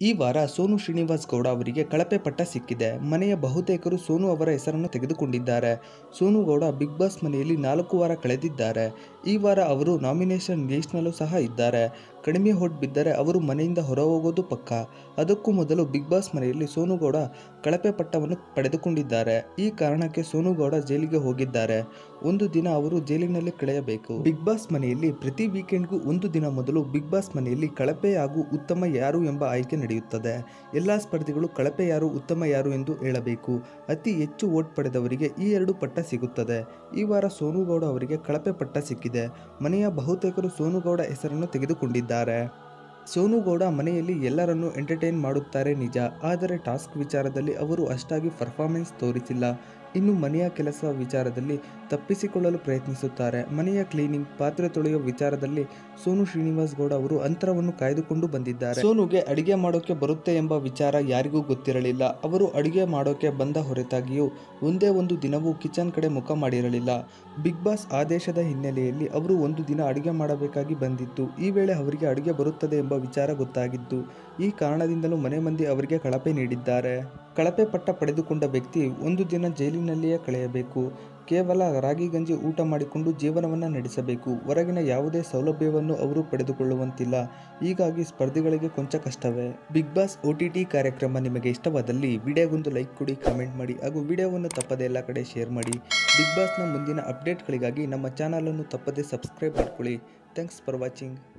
ಈ ವಾರ ಸೋನು ಶ್ರೀನಿವಾಸ್ ಗೌಡ ಅವರಿಗೆ ಕಳಪೆ ಪಟ್ಟ ಸಿಕ್ಕಿದೆ. ಮನೆಯ ಬಹುತೇಕರು ಸೋನು ಅವರ ಹೆಸರನ್ನು ತೆಗೆದುಕೊಂಡಿದ್ದಾರೆ. ಸೋನು ಗೌಡ ಬಿಗ್ ಬಾಸ್ ಮನೆಯಲ್ಲಿ ನಾಲ್ಕು ವಾರ ಕಳೆದಿದ್ದಾರೆ. ಈ ವಾರ ಅವರು ನಾಮಿನೇಷನ್ ಲಿಸ್ಟ್ನಲ್ಲೂ ಸಹ ಇದ್ದಾರೆ. ಕಡಿಮೆ ಹೊಟ್ ಬಿದ್ದರೆ ಅವರು ಮನೆಯಿಂದ ಹೊರಹೋಗೋದು ಪಕ್ಕ. ಅದಕ್ಕೂ ಮೊದಲು ಬಿಗ್ ಬಾಸ್ ಮನೆಯಲ್ಲಿ ಸೋನುಗೌಡ ಕಳಪೆ ಪಟ್ಟವನ್ನು ಪಡೆದುಕೊಂಡಿದ್ದಾರೆ. ಈ ಕಾರಣಕ್ಕೆ ಸೋನುಗೌಡ ಜೈಲಿಗೆ ಹೋಗಿದ್ದಾರೆ. ಒಂದು ದಿನ ಅವರು ಜೈಲಿನಲ್ಲಿ ಕಳೆಯಬೇಕು. ಬಿಗ್ ಬಾಸ್ ಮನೆಯಲ್ಲಿ ಪ್ರತಿ ವೀಕೆಂಡ್ಗೂ ಒಂದು ದಿನ ಮೊದಲು ಬಿಗ್ ಬಾಸ್ ಮನೆಯಲ್ಲಿ ಕಳಪೆ ಹಾಗೂ ಉತ್ತಮ ಯಾರು ಎಂಬ ಆಯ್ಕೆ ನಡೆಯುತ್ತದೆ. ಎಲ್ಲ ಸ್ಪರ್ಧಿಗಳು ಕಳಪೆ ಯಾರು, ಉತ್ತಮ ಯಾರು ಎಂದು ಹೇಳಬೇಕು. ಅತಿ ಹೆಚ್ಚು ವೋಟ್ ಪಡೆದವರಿಗೆ ಈ ಎರಡು ಪಟ್ಟ ಸಿಗುತ್ತದೆ. ಈ ವಾರ ಸೋನುಗೌಡ ಅವರಿಗೆ ಕಳಪೆ ಪಟ್ಟ ಸಿಕ್ಕಿದೆ. ಮನೆಯ ಬಹುತೇಕರು ಸೋನುಗೌಡ ಹೆಸರನ್ನು ತೆಗೆದುಕೊಂಡಿದ್ದಾರೆ. ಸೋನು ಗೌಡ ಮನೆಯಲ್ಲಿ ಎಲ್ಲರನ್ನೂ ಎಂಟರ್ಟೈನ್ ಮಾಡುತ್ತಾರೆ ನಿಜ. ಆದರೆ ಟಾಸ್ಕ್ ವಿಚಾರದಲ್ಲಿ ಅವರು ಅಷ್ಟಾಗಿ ಪರ್ಫಾರ್ಮೆನ್ಸ್ ತೋರಿಸಿಲ್ಲ. ಇನ್ನು ಮನೆಯ ಕೆಲಸ ವಿಚಾರದಲ್ಲಿ ತಪ್ಪಿಸಿಕೊಳ್ಳಲು ಪ್ರಯತ್ನಿಸುತ್ತಾರೆ. ಮನೆಯ ಕ್ಲೀನಿಂಗ್, ಪಾತ್ರೆ ತೊಳೆಯುವ ವಿಚಾರದಲ್ಲಿ ಸೋನು ಶ್ರೀನಿವಾಸ್ ಗೌಡ ಅವರು ಅಂತರವನ್ನು ಕಾಯ್ದುಕೊಂಡು ಬಂದಿದ್ದಾರೆ. ಸೋನುಗೆ ಅಡಿಗೆ ಮಾಡೋಕೆ ಬರುತ್ತೆ ಎಂಬ ವಿಚಾರ ಯಾರಿಗೂ ಗೊತ್ತಿರಲಿಲ್ಲ. ಅವರು ಅಡಿಗೆ ಮಾಡೋಕೆ ಬಂದ ಹೊರತಾಗಿಯೂ ಒಂದೇ ಒಂದು ದಿನವೂ ಕಿಚನ್ ಕಡೆ ಮುಖ ಮಾಡಿರಲಿಲ್ಲ. ಬಿಗ್ ಬಾಸ್ ಆದೇಶದ ಹಿನ್ನೆಲೆಯಲ್ಲಿ ಅವರು ಒಂದು ದಿನ ಅಡುಗೆ ಮಾಡಬೇಕಾಗಿ ಬಂದಿತ್ತು. ಈ ವೇಳೆ ಅವರಿಗೆ ಅಡುಗೆ ಬರುತ್ತದೆ ಎಂಬ ವಿಚಾರ ಗೊತ್ತಾಗಿತ್ತು. ಈ ಕಾರಣದಿಂದಲೂ ಮನೆ ಮಂದಿ ಅವರಿಗೆ ಕಳಪೆ ನೀಡಿದ್ದಾರೆ. ಕಳಪೆ ಪಟ್ಟ ಪಡೆದುಕೊಂಡ ವ್ಯಕ್ತಿ ಒಂದು ದಿನ ಜೈಲಿನಲ್ಲಿಯೇ ಕಳೆಯಬೇಕು. ಕೇವಲ ರಾಗಿ ಗಂಜಿ ಊಟ ಮಾಡಿಕೊಂಡು ಜೀವನವನ್ನು ನಡೆಸಬೇಕು. ಹೊರಗಿನ ಯಾವುದೇ ಸೌಲಭ್ಯವನ್ನು ಅವರು ಪಡೆದುಕೊಳ್ಳುವಂತಿಲ್ಲ. ಹೀಗಾಗಿ ಸ್ಪರ್ಧಿಗಳಿಗೆ ಕೊಂಚ ಕಷ್ಟವೇ. Big Boss O T T ಕಾರ್ಯಕ್ರಮ ನಿಮಗೆ ಇಷ್ಟವಾದಲ್ಲಿ ವಿಡಿಯೋಗೊಂದು ಲೈಕ್ ಕೊಡಿ, ಕಾಮೆಂಟ್ ಮಾಡಿ ಹಾಗೂ ವಿಡಿಯೋವನ್ನು ತಪ್ಪದೆ ಎಲ್ಲ ಕಡೆ ಶೇರ್ ಮಾಡಿ. ಬಿಗ್ ಬಾಸ್ನ ಮುಂದಿನ ಅಪ್ಡೇಟ್ಗಳಿಗಾಗಿ ನಮ್ಮ ಚಾನಲನ್ನು ತಪ್ಪದೆ ಸಬ್ಸ್ಕ್ರೈಬ್ ಮಾಡ್ಕೊಳ್ಳಿ. Thanks for watching.